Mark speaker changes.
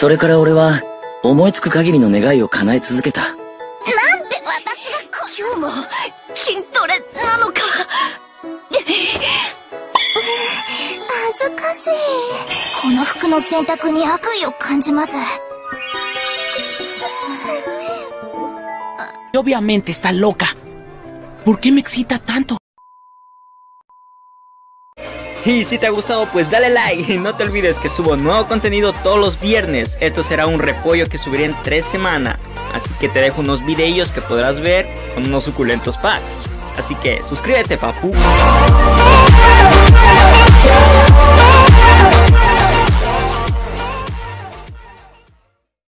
Speaker 1: それから俺は、思いつく限りの願いを叶え続けた。
Speaker 2: なんで私がこ今日も筋トレなのか恥ずかしいこの服の選択に悪意を感じます
Speaker 3: obviamente está loca. ¿Por qué me excita tanto?
Speaker 4: Y si te ha gustado pues dale like y no te olvides que subo nuevo contenido todos los viernes. Esto será un repollo que subiré en 3 semanas. Así que te dejo unos videos que podrás ver con unos suculentos packs. Así que suscríbete papu.